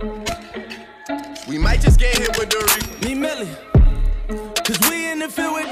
We might just get hit with the Me Millie. Cause we in the field with them.